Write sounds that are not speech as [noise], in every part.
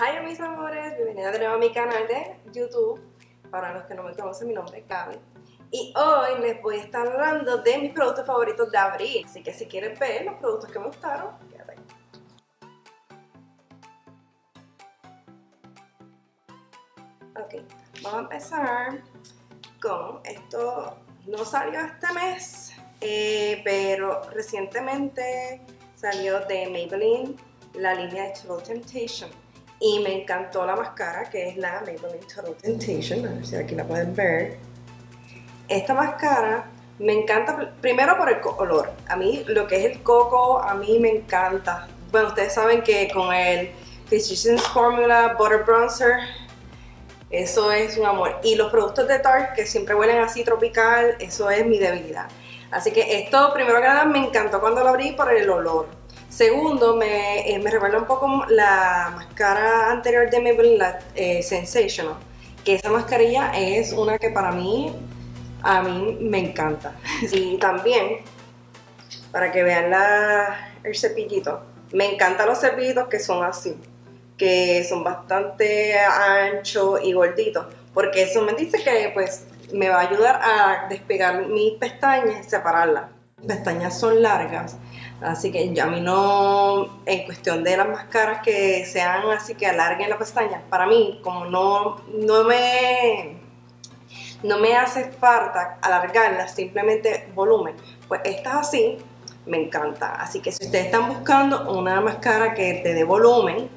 Hi mis amores, bienvenidos de nuevo a mi canal de YouTube. Para los que no me conocen, mi nombre es Gaby. Y hoy les voy a estar hablando de mis productos favoritos de abril. Así que si quieren ver los productos que me gustaron, quédate. Ok, vamos a empezar con esto. No salió este mes, eh, pero recientemente salió de Maybelline la línea de Total Temptation y me encantó la máscara que es la Maybelline Total Temptation, a ver si aquí la pueden ver. Esta máscara me encanta primero por el color, a mí lo que es el coco a mí me encanta. Bueno, ustedes saben que con el Physicians Formula Butter Bronzer eso es un amor. Y los productos de Tarte que siempre huelen así tropical, eso es mi debilidad. Así que esto, primero que nada, me encantó cuando lo abrí por el olor. Segundo, me, eh, recuerda un poco la máscara anterior de Maybelline, la eh, Sensational. Que esa mascarilla es una que para mí, a mí me encanta. [laughs] Y también, para que vean la, el cepillito, me encantan los cepillitos que son así que son bastante anchos y gorditos, porque eso me dice que pues me va a ayudar a despegar mis pestañas y separarlas. Las pestañas son largas, así que a mí no, en cuestión de las máscaras que sean así que alarguen la pestaña, para mí como no, no me no me hace falta alargarlas, simplemente volumen, pues estas así me encanta. Así que si ustedes están buscando una máscara que te dé volumen,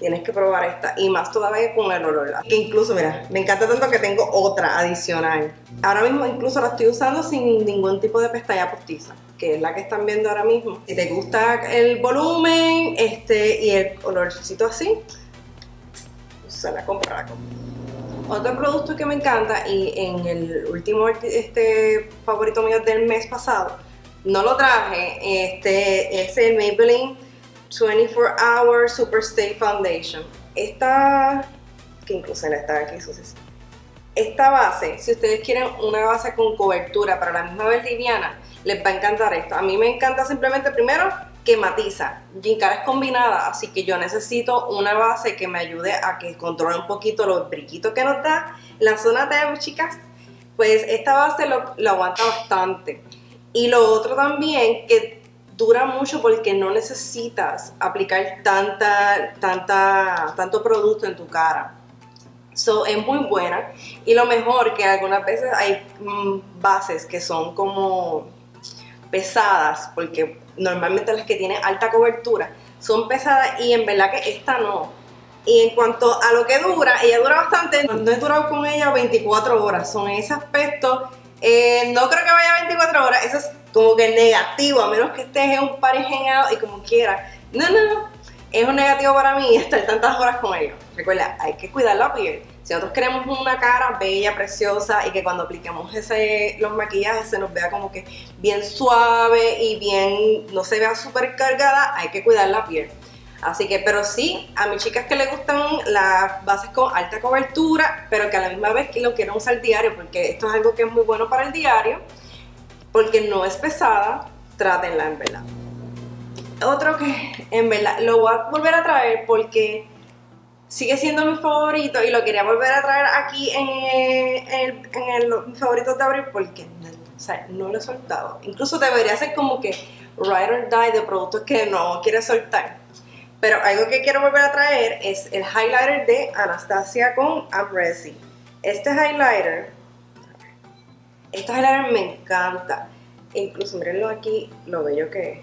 tienes que probar esta y más todavía con el olor. Que incluso mira me encanta tanto que tengo otra adicional. Ahora mismo incluso la estoy usando sin ningún tipo de pestaña postiza que es la que están viendo ahora mismo. Si te gusta el volumen este y el olorcito así se la compra otro producto que me encanta y en el último este favorito mío del mes pasado no lo traje este es el Maybelline 24 Hour Super Stay Foundation. Esta, que incluso está aquí, esta base, si ustedes quieren una base con cobertura para la misma vez liviana, les va a encantar esto. A mí me encanta simplemente primero que matiza. Gincara es combinada, así que yo necesito una base que me ayude a que controle un poquito los brillitos que nos da la zona de chicas. Pues esta base lo, lo aguanta bastante. Y lo otro también, que dura mucho porque no necesitas aplicar tanta, tanta, tanto producto en tu cara. So, es muy buena y lo mejor que algunas veces hay mm, bases que son como pesadas porque normalmente las que tienen alta cobertura son pesadas y en verdad que esta no. Y en cuanto a lo que dura, ella dura bastante. No he durado con ella 24 horas. Son ese aspecto. Eh, no creo que vaya 24 horas. Eso es como que negativo, a menos que estés en un party hangout y como quiera. No, no, no. Es un negativo para mí estar tantas horas con ellos. Recuerda, hay que cuidar la piel. Si nosotros queremos una cara bella, preciosa y que cuando apliquemos ese, los maquillajes se nos vea como que bien suave y bien, no se vea súper cargada, hay que cuidar la piel. Así que, pero sí, a mis chicas que les gustan las bases con alta cobertura, pero que a la misma vez que lo quieren usar diario, porque esto es algo que es muy bueno para el diario, porque no es pesada, trátenla en verdad. Otro que en verdad lo voy a volver a traer porque sigue siendo mi favorito y lo quería volver a traer aquí en, el, en de abril porque no lo he soltado. Incluso debería ser como que ride or die de productos que no quiere soltar. Pero algo que quiero volver a traer es el highlighter de Anastasia con Amresi. Este highlighter estos highlighters me encanta. Incluso mirenlo aquí, lo bello que es.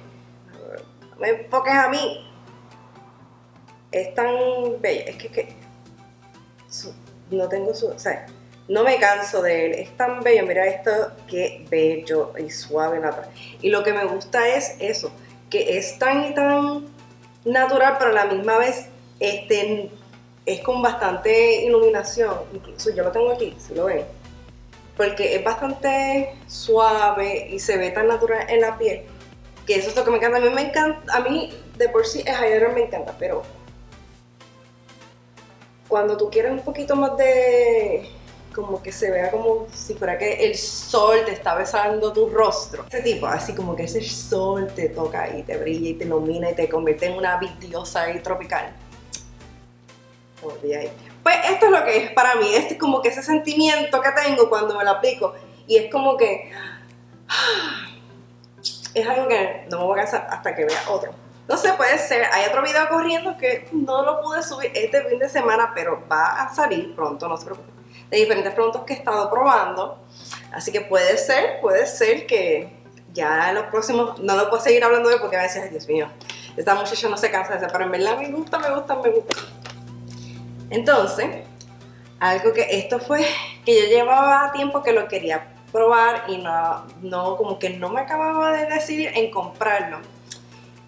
me enfoques a mí. Es tan bello. Es que, no tengo su... O sea, no me canso de él. Es tan bello. Mira esto, qué bello y suave. Natural. Y lo que me gusta es eso. Que es tan y tan natural, pero a la misma vez este, es con bastante iluminación. Incluso yo lo tengo aquí, si lo ven porque es bastante suave y se ve tan natural en la piel que eso es lo que me encanta. A mí me encanta, a mí de por sí el highlighter me encanta, pero cuando tú quieres un poquito más de como que se vea como si fuera que el sol te está besando tu rostro. Ese tipo, así como que ese sol te toca y te brilla y te ilumina y te convierte en una vidiosa y tropical. Pues esto es lo que es para mí, este es como que ese sentimiento que tengo cuando me lo aplico y es como que [sighs] es algo que no me voy a cansar hasta que vea otro. No sé, puede ser. Hay otro video corriendo que no lo pude subir este fin de semana, pero va a salir pronto, no se preocupen. De diferentes productos que he estado probando. Así que puede ser, puede ser que ya en los próximos, no lo puedo seguir hablando de porque a veces, Dios mío, esta muchacha no se cansa de hacer, pero en verdad me gusta, me gusta, me gusta. Entonces, algo que esto fue que yo llevaba tiempo que lo quería probar y no, no como que no me acababa de decidir en comprarlo.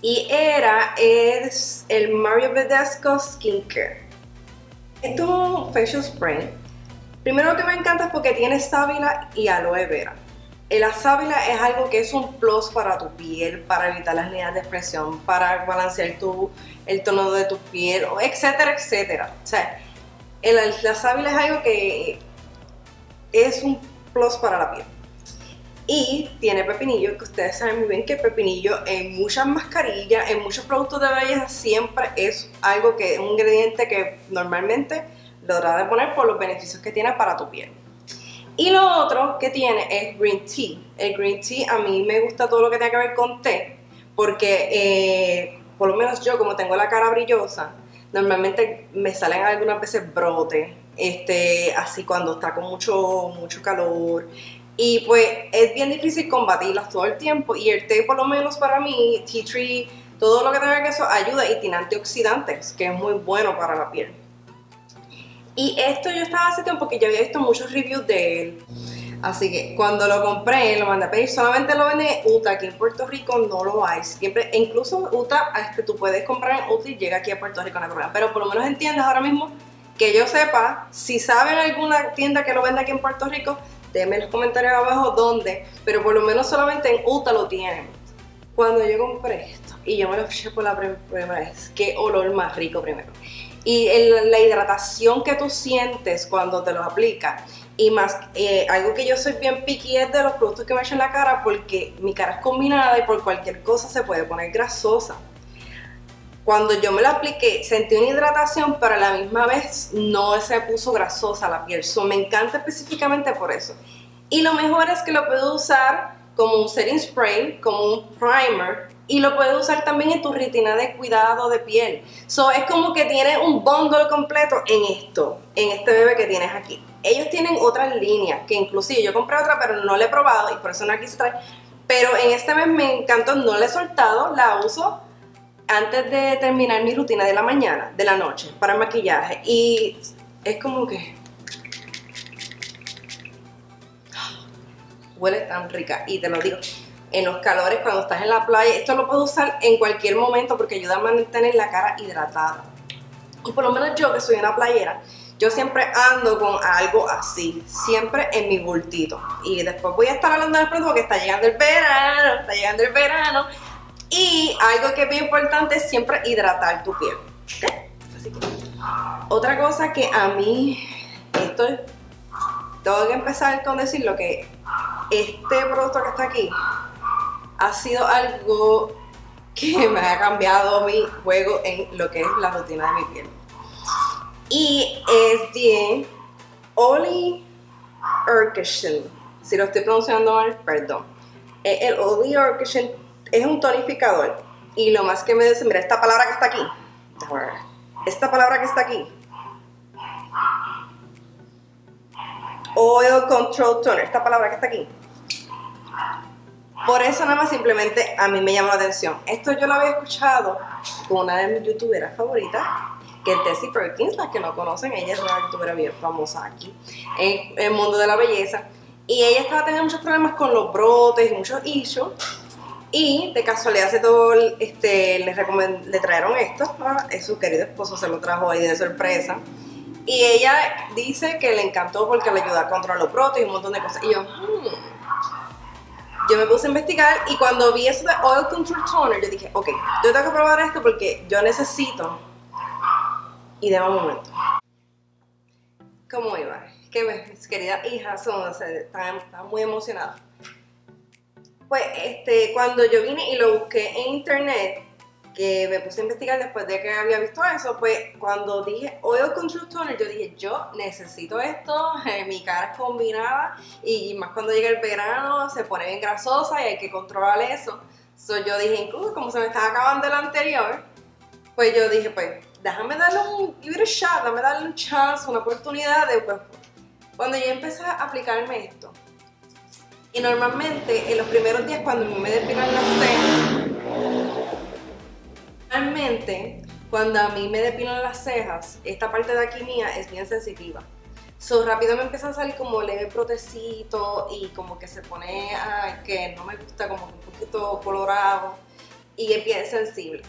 Y era es el Mario Badescu Skincare. Esto es un facial spray. Primero que me encanta es porque tiene sábila y aloe vera. La sábila es algo que es un plus para tu piel, para evitar las líneas de expresión, para balancear tu, el tono de tu piel, etcétera, etcétera. O sea, la sábila es algo que es un plus para la piel. Y tiene pepinillo, que ustedes saben muy bien que el pepinillo en muchas mascarillas, en muchos productos de belleza, siempre es algo que, un ingrediente que normalmente lo de poner por los beneficios que tiene para tu piel. Y lo otro que tiene es green tea. El green tea a mí me gusta todo lo que tenga que ver con té, porque eh, por lo menos yo como tengo la cara brillosa, normalmente me salen algunas veces brotes, este, así cuando está con mucho, mucho calor. Y pues es bien difícil combatirlas todo el tiempo. Y el té, por lo menos para mí, tea tree, todo lo que tenga que eso ayuda y tiene antioxidantes, que es muy bueno para la piel. Y esto yo estaba hace tiempo porque ya había visto muchos reviews de él. Así que cuando lo compré, lo mandé a pedir, solamente lo vende UTA, aquí en Puerto Rico no lo hay. Siempre, incluso UTA, este, tú puedes comprar en UTA y llega aquí a Puerto Rico, no hay problema. Pero por lo menos entiendes ahora mismo que yo sepa, si saben alguna tienda que lo venda aquí en Puerto Rico, Déjenme en los comentarios abajo dónde, pero por lo menos solamente en Utah lo tienen. Cuando yo compré esto y yo me lo eché por la primera vez, qué olor más rico primero. Y la hidratación que tú sientes cuando te lo aplicas. Y más, eh, algo que yo soy bien piqui es de los productos que me echan en la cara porque mi cara es combinada y por cualquier cosa se puede poner grasosa cuando yo me lo apliqué, sentí una hidratación, pero a la misma vez no se puso grasosa la piel. So, me encanta específicamente por eso. Y lo mejor es que lo puedo usar como un setting spray, como un primer, y lo puedes usar también en tu rutina de cuidado de piel. So, es como que tiene un bundle completo en esto, en este bebé que tienes aquí. Ellos tienen otras líneas, que inclusive yo compré otra, pero no la he probado y por eso no la quise traer. Pero en este mes me encantó, no la he soltado, la uso antes de terminar mi rutina de la mañana, de la noche, para maquillaje. Y es como que... [gasps] Huele tan rica. Y te lo digo, en los calores, cuando estás en la playa, esto lo puedo usar en cualquier momento porque ayuda a mantener la cara hidratada. Y por lo menos yo que soy una playera, yo siempre ando con algo así, siempre en mi bultito. Y después voy a estar hablando de pronto porque está llegando el verano, está llegando el verano. Y algo que es bien importante es siempre hidratar tu piel. otra cosa que a mí, esto tengo que empezar con decir lo que este producto que está aquí ha sido algo que me ha cambiado mi juego en lo que es la rutina de mi piel. Y es de Oli Urkishin. Si lo estoy pronunciando mal, perdón. El Oli Urkishin es un tonificador. Y lo más que me dice, mira, esta palabra que está aquí. Esta palabra que está aquí. Oil Control Toner, esta palabra que está aquí. Por eso nada más simplemente a mí me llama la atención. Esto yo lo había escuchado con una de mis youtuberas favoritas, que es Tessie Perkins, las que no conocen, ella es una youtuber bien famosa aquí en el mundo de la belleza. Y ella estaba teniendo muchos problemas con los brotes y muchos issues. Y de casualidad se todo, este, le, le trajeron esto, es su querido esposo se lo trajo ahí de sorpresa. Y ella dice que le encantó porque le ayuda a controlar los brotes y un montón de cosas. Y yo, hmm. Yo me puse a investigar y cuando vi eso de Oil Control Toner, yo dije, ok, yo tengo que probar esto porque yo necesito. Y de un momento. ¿Cómo iba? Que mis queridas hijas son, están muy emocionadas pues este, cuando yo vine y lo busqué en internet, que me puse a investigar después de que había visto eso, pues cuando dije Oil Control Toner, yo dije, yo necesito esto, [laughs] eh, mi cara es combinada y más cuando llega el verano se pone bien grasosa y hay que controlar eso. So, yo dije, incluso como se me estaba acabando el anterior, pues yo dije, pues déjame darle un, give shot, déjame darle un chance, una oportunidad de, pues, cuando yo empecé a aplicarme esto, y normalmente en los primeros días cuando me depilan las cejas, normalmente cuando a mí me depilan las cejas, esta parte de aquí mía es bien sensitiva. So, rápido me empieza a salir como leve protecito y como que se pone, a, que no me gusta, como un poquito colorado y es bien sensible.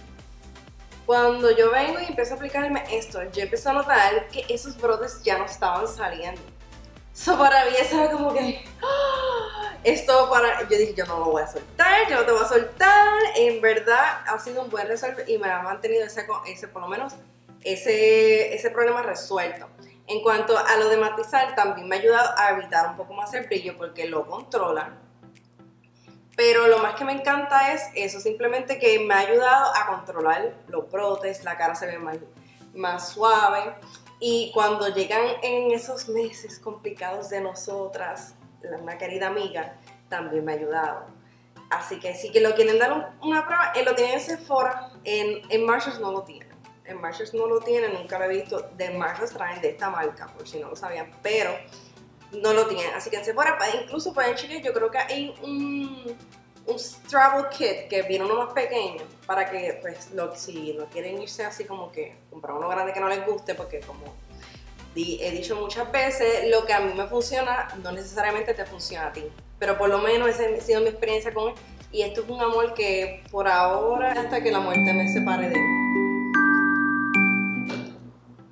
Cuando yo vengo y empiezo a aplicarme esto, yo empecé a notar que esos brotes ya no estaban saliendo. So, para mí eso era como que, ¡ah! esto para, yo dije, yo no lo voy a soltar, yo no te voy a soltar. En verdad ha sido un buen resolver y me ha mantenido ese, ese por lo menos, ese, ese problema resuelto. En cuanto a lo de matizar, también me ha ayudado a evitar un poco más el brillo porque lo controla. Pero lo más que me encanta es eso, simplemente que me ha ayudado a controlar los brotes, la cara se ve más, más suave. Y cuando llegan en esos meses complicados de nosotras, una querida amiga también me ha ayudado. Así que si que lo quieren dar una prueba, eh, lo tienen en Sephora, en, en Marshalls no lo tienen. En Marshalls no lo tienen, nunca lo he visto. De Marshalls traen de esta marca, por si no lo sabían, pero no lo tienen. Así que en Sephora, incluso pueden chequear, yo creo que hay un un travel kit que viene uno más pequeño para que pues si no quieren irse así como que comprar uno grande que no les guste porque como he dicho muchas veces lo que a mí me funciona no necesariamente te funciona a ti pero por lo menos esa ha sido mi experiencia con él y esto es un amor que por ahora hasta que la muerte me separe de él.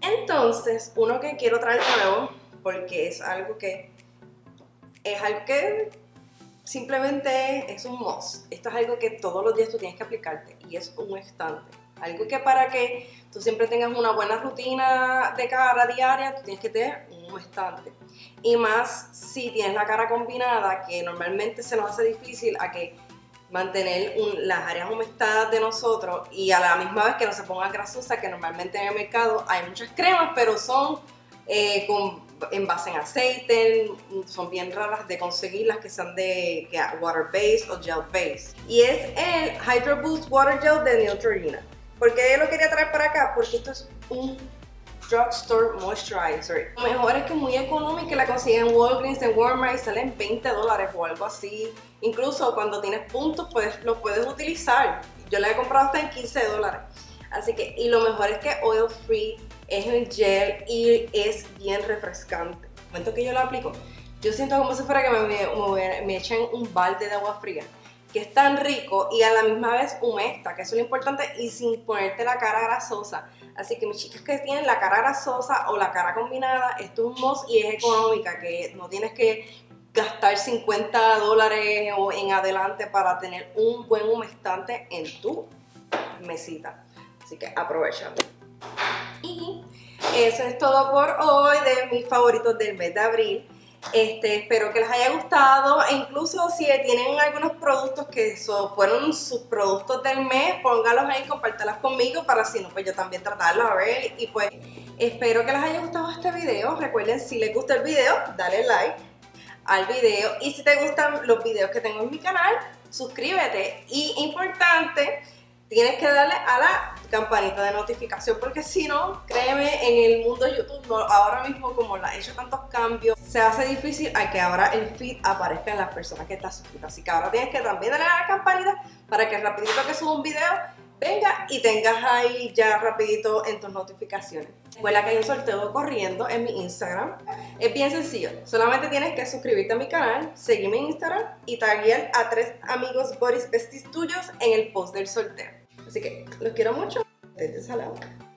Entonces uno que quiero traer nuevo porque es algo que es algo que simplemente es un must. Esto es algo que todos los días tú tienes que aplicarte y es un estante. Algo que para que tú siempre tengas una buena rutina de cara diaria, tú tienes que tener un estante. Y más si tienes la cara combinada, que normalmente se nos hace difícil a que mantener las áreas humectadas de nosotros y a la misma vez que no se ponga grasosa, que normalmente en el mercado hay muchas cremas, pero son eh, con en base en aceite, son bien raras de conseguir las que son de water base o gel base. Y es el Hydro Boost Water Gel de Neutrogena. ¿Por qué lo quería traer para acá? Porque esto es un drugstore moisturizer. Lo mejor es que es muy económico, que la consiguen en Walgreens, en Walmart y salen 20 dólares o algo así. Incluso cuando tienes puntos pues lo puedes utilizar. Yo la he comprado hasta en 15 dólares. Así que, y lo mejor es que oil free, es un gel y es bien refrescante. El momento que yo lo aplico, yo siento como si fuera que me, me, me echen un balde de agua fría que es tan rico y a la misma vez humecta, que eso es lo importante, y sin ponerte la cara grasosa. Así que mis chicas que tienen la cara grasosa o la cara combinada, esto es un must y es económica, que no tienes que gastar 50 dólares o en adelante para tener un buen humectante en tu mesita. Así que aprovechalo. Y eso es todo por hoy de mis favoritos del mes de abril. Este, espero que les haya gustado e incluso si tienen algunos productos que fueron sus productos del mes, póngalos ahí, compártalos conmigo para si no, pues yo también tratarlos a ver y pues espero que les haya gustado este video. Recuerden, si les gusta el video, dale like al video y si te gustan los videos que tengo en mi canal, suscríbete y importante, tienes que darle a la campanita de notificación porque si no, créeme, en el mundo de YouTube ahora mismo como la he hecho tantos cambios, se hace difícil a que ahora el feed aparezca en las personas que están suscritas. Así que ahora tienes que también darle a la campanita para que rapidito que suba un video venga y tengas ahí ya rapidito en tus notificaciones. Recuerda que hay un sorteo corriendo en mi Instagram. Es bien sencillo. Solamente tienes que suscribirte a mi canal, seguirme en Instagram y taguear a tres amigos Boris Besties tuyos en el post del sorteo. Así que los quiero mucho. Desde Salamanca.